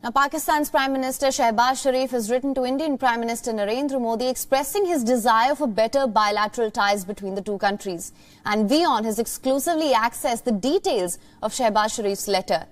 Now, Pakistan's Prime Minister Shehbaz Sharif has written to Indian Prime Minister Narendra Modi expressing his desire for better bilateral ties between the two countries. And WION has exclusively accessed the details of Shehbaz Sharif's letter.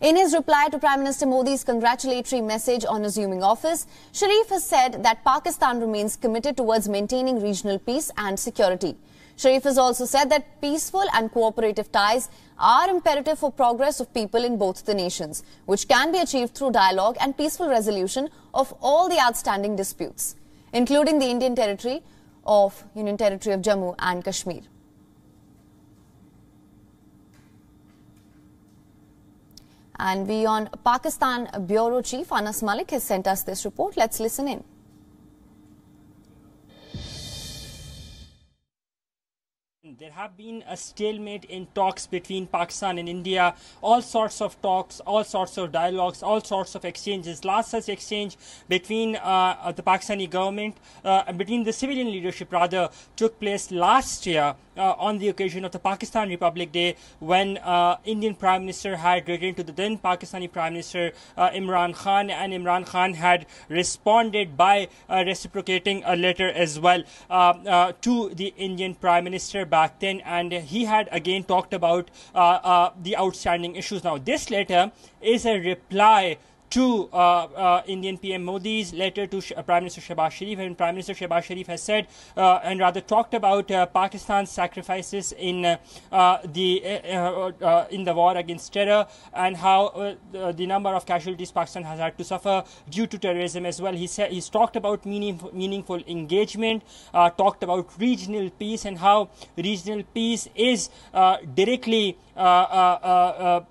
In his reply to Prime Minister Modi's congratulatory message on assuming office, Sharif has said that Pakistan remains committed towards maintaining regional peace and security. Sharif has also said that peaceful and cooperative ties are imperative for progress of people in both the nations, which can be achieved through dialogue and peaceful resolution of all the outstanding disputes, including the Indian territory of Union Territory of Jammu and Kashmir. And WION Pakistan Bureau Chief Anas Malik has sent us this report. Let's listen in. There have been a stalemate in talks between Pakistan and India, all sorts of talks, all sorts of dialogues, all sorts of exchanges. Last such exchange between uh, the Pakistani government, uh, between the civilian leadership rather, took place last year uh, on the occasion of the Pakistan Republic Day when uh, Indian Prime Minister had written to the then Pakistani Prime Minister uh, Imran Khan and Imran Khan had responded by uh, reciprocating a letter as well uh, uh, to the Indian Prime Minister back then and he had again talked about the outstanding issues. Now this letter is a reply to uh, uh, Indian PM Modi's letter to Sh- Prime Minister Shehbaz Sharif, and Prime Minister Shehbaz Sharif has said uh, and rather talked about uh, Pakistan's sacrifices in uh, uh, the in the war against terror and how the, the, number of casualties Pakistan has had to suffer due to terrorism as well. He said he's talked about meaningful, meaningful engagement, talked about regional peace and how regional peace is directly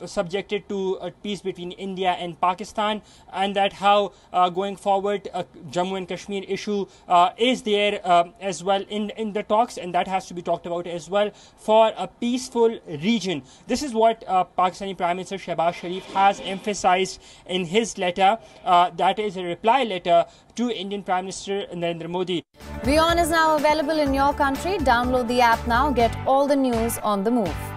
subjected to peace between India and Pakistan and that how uh, going forward uh, Jammu and Kashmir issue uh, is there as well in, in the talks and that has to be talked about as well for a peaceful region. This is what Pakistani Prime Minister Shehbaz Sharif has emphasized in his letter. that is a reply letter to Indian Prime Minister Narendra Modi. WION is now available in your country. Download the app now. Get all the news on the move.